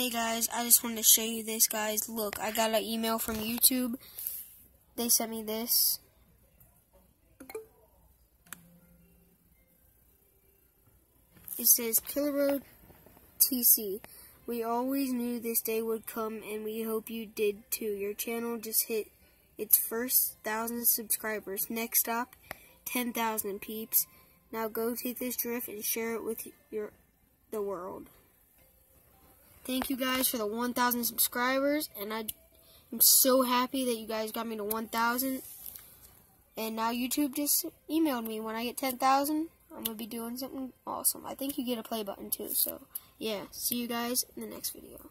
Hey guys, I just wanted to show you this, guys. Look, I got an email from YouTube. They sent me this. It says Killer TC. We always knew this day would come, and we hope you did too. Your channel just hit its first thousand subscribers. Next stop, 10,000 peeps. Now go take this drift and share it with your the world. Thank you guys for the 1,000 subscribers, and I am so happy that you guys got me to 1,000. And now YouTube just emailed me when I get 10,000. I'm going to be doing something awesome. I think you get a play button too. So, yeah. See you guys in the next video.